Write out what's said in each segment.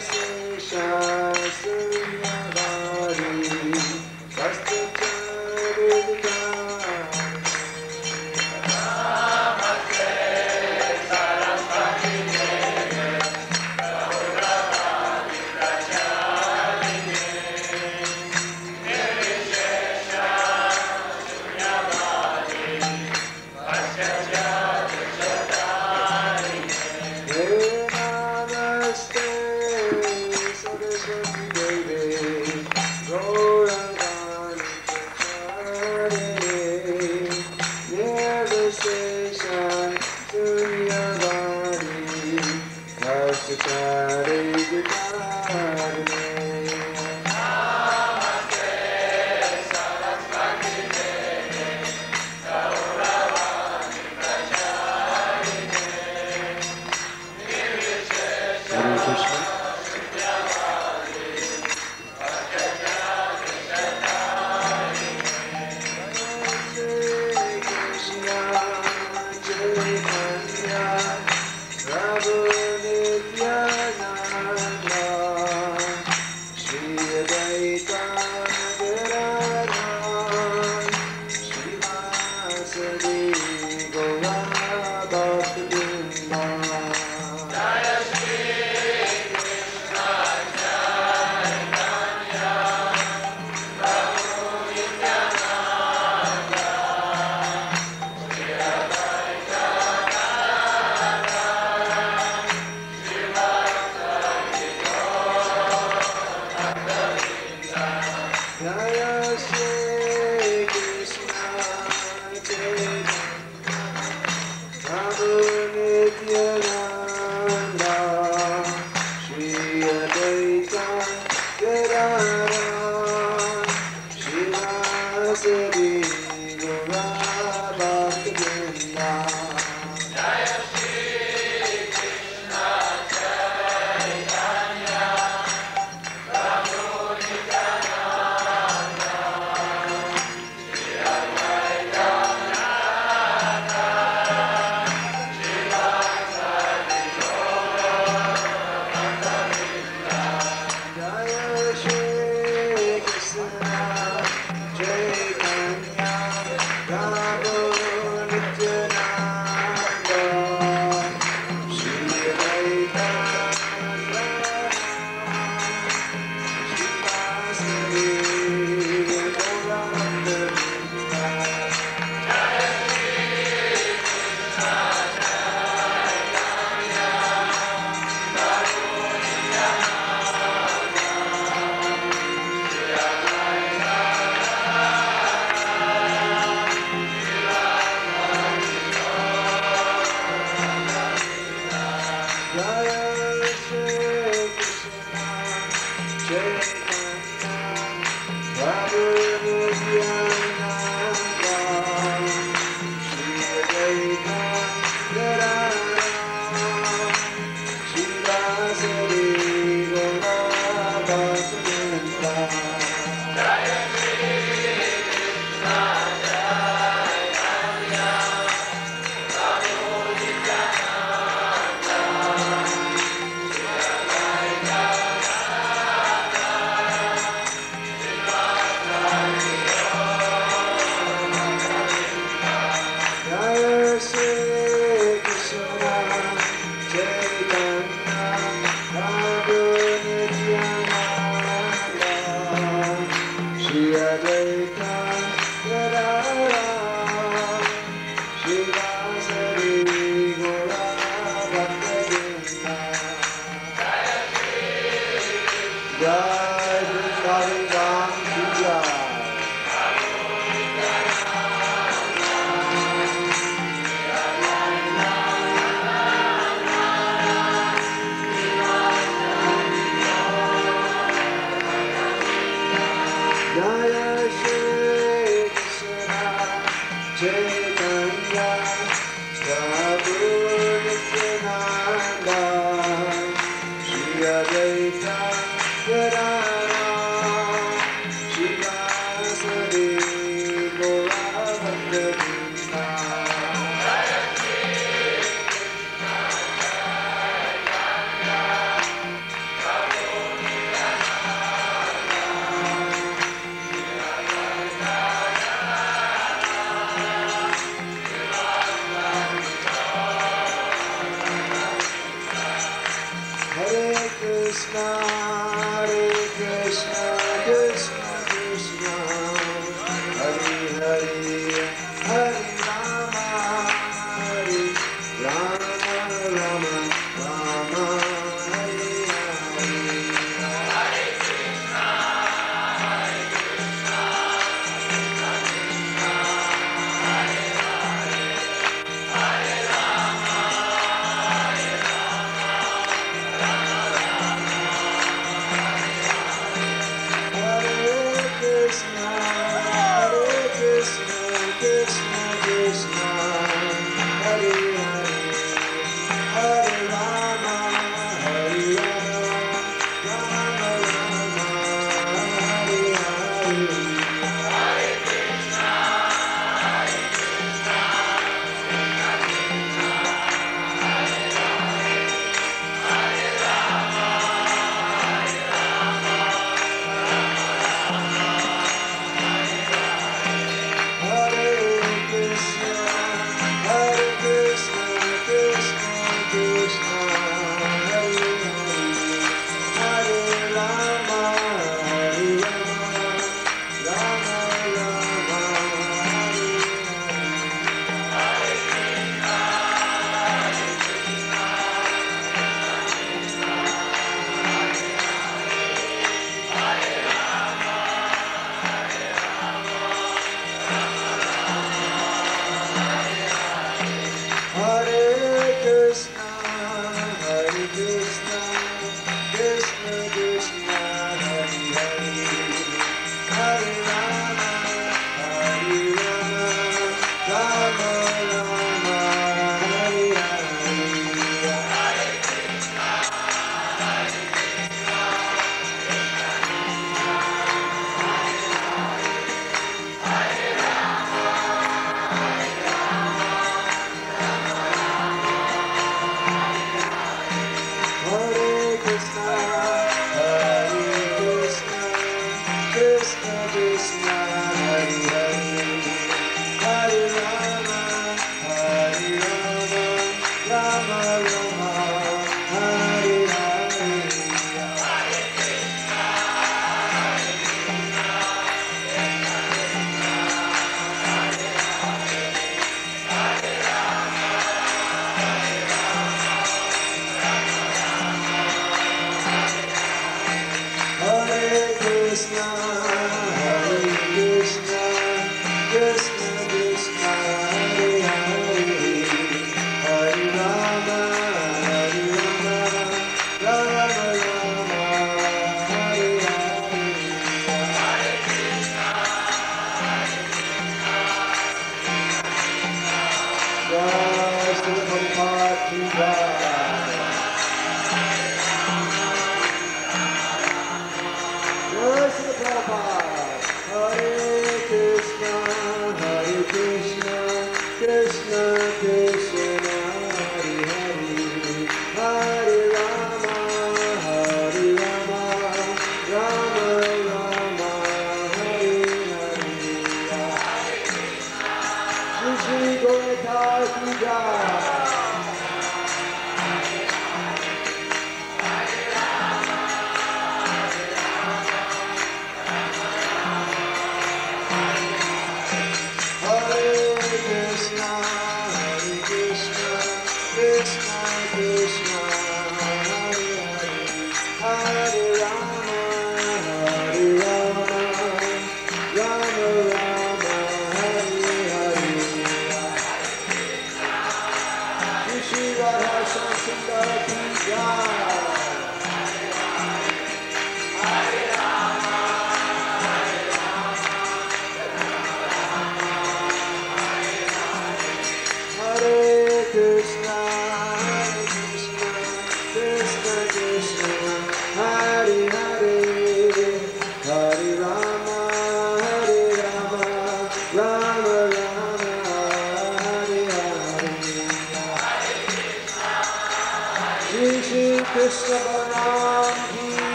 心下思 Jaya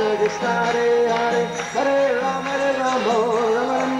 Krishna Hare Hare Hare Ram Hare Ram Ram Ram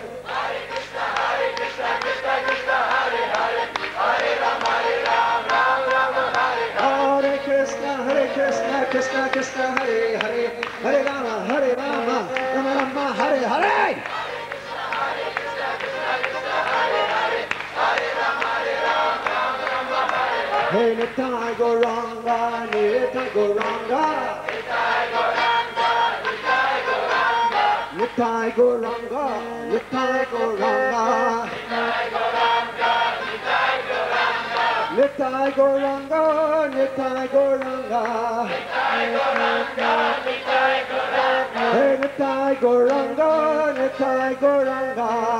Hey, Nitai Gauranga, Nitai Gauranga. Nitai Gauranga, Nitai Gauranga. Nitai Gauranga, Nitai Gauranga. Hey, Nitai Gauranga, Nitai Gauranga. Hey,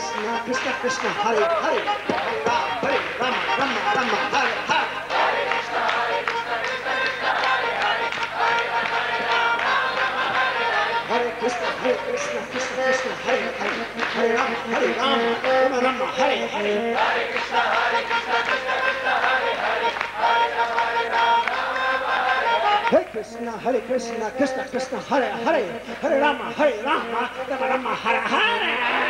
Krishna, Krishna, Krishna Hare Hare. Hare Rama, Hare Rama, Rama Rama, Hare Hare. Hare Krishna, Hare Krishna, Krishna Krishna, Hare Hare, Hare Rama, Hare Rama, Rama Rama, Hare Hare. Hare Krishna, Hare Krishna, Krishna Krishna, Hare Hare, Hare Rama, Hare Rama, Rama Rama, Hare. Hare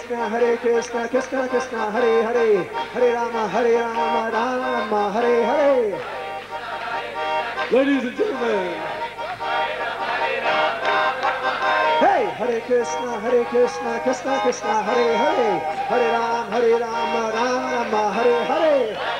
Krishna, Hare Krishna, Krishna Krishna, Hare Hare, Hare Rama, Hare Rama, Rama Rama, Hare Hare. Ladies and gentlemen. Hey, Hare Krishna, Hare Krishna, Krishna Krishna, Hare Hare, Hare Ram, Hare Rama, Rama Rama, Hare. Hare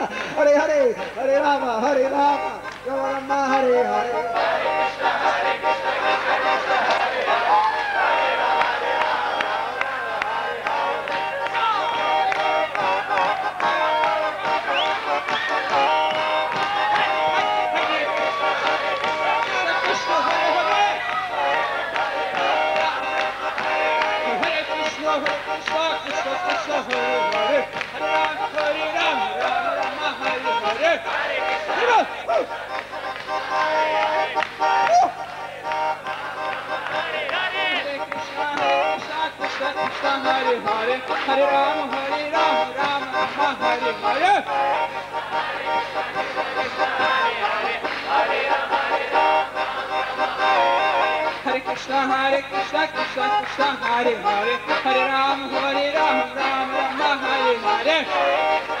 Hare Hare. Hare Hare, Hare Rama, Rama Rama, Hare Hare. Hare Krishna, Hare Krishna, Krishna Krishna, Hare Hare, Hare Hare Hare Hare Rama, Rama Rama, Hare Hare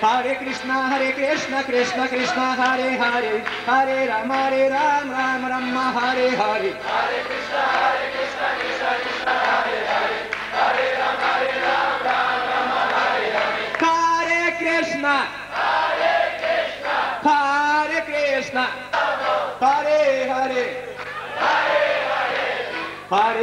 Hare Krishna, Hare Krishna, Krishna Krishna, Hare Hare, Hare Rama, Hare Rama, Rama Rama, Hare Hare. Hare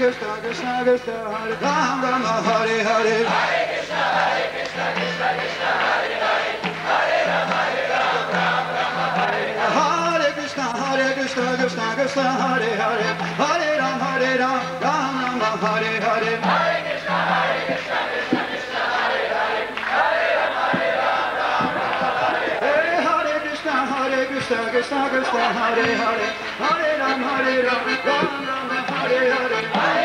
Krishna, Krishna Krishna, Hare Ram, Rama, Hare Hare. Hare Krishna, Hare Krishna, Krishna Krishna, Hare Hare. Hare Rama, Hare Ram, Ram Rama, Hare Hare. Hare Krishna, Hare Krishna, Krishna Krishna, Hare Hare. Hare Ram, Hare Ram, Ram Rama, Hare Hare. Hare Krishna, Hare Krishna, Hare Ram, Ram, Krishna, Krishna, Krishna Hare Hare. Hare Ram, Hare Ram, Ram Hare Hare.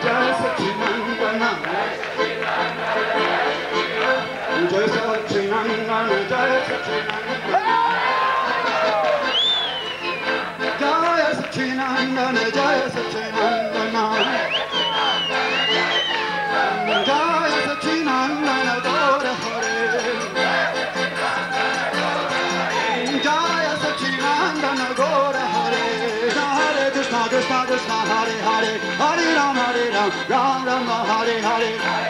앉아 서치는 거나 앉아 서치는 거나 앉아 서치는 거나 앉아 서치는 거나 앉아 서치는 거나 round, round my hearty, hearty.